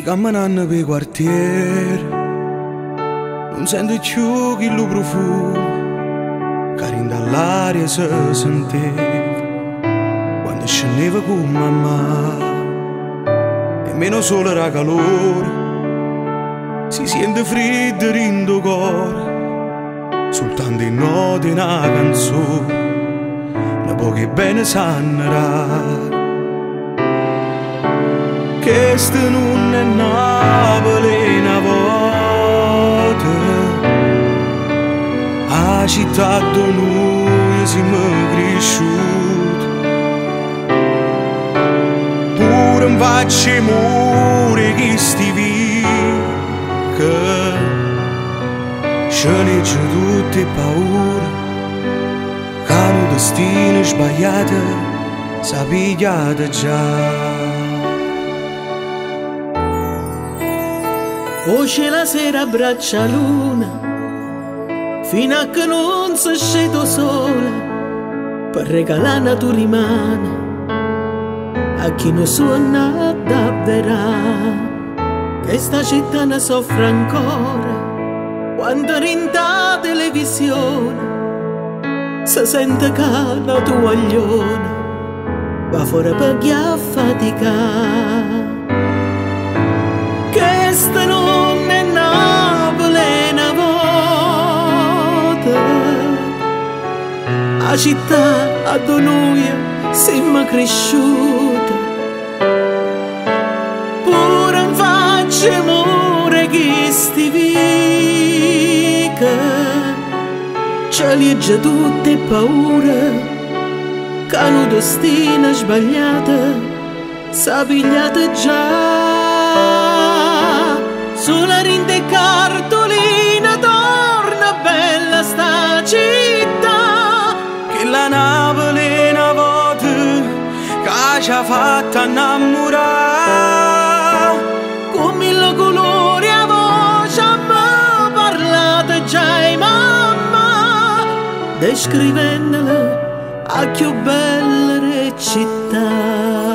Stai camminando per i quartieri, non senti più che lo profumo, che dall'aria si sentiva quando scendeva con mamma. E meno solo era calore, si sente freddo in tuo cuore, soltanto in note una canzone, una poche bene sanno Questa non è Napoli una volta A città dove noi siamo cresciuti Pure in faccia muore che sti che Scelegge tutte paure Che un destino sbagliato Sapigliate già Voce la sera abbraccia luna Fino a che non si scedo sola Per regalare la tua rimane A chi non suona davvero Che sta città ne soffre ancora Quando rinda televisione Si sente che la tua aglione Va fuori per chi ha faticato la città a noi siamo cresciuti pure in faccia muore che sti vica ci legge tutte paure che hanno destino sbagliato s'apigliate già ci ha fatto innamorare con mille colori a voce mi parlate già e mamma. Descrivendole a più belle città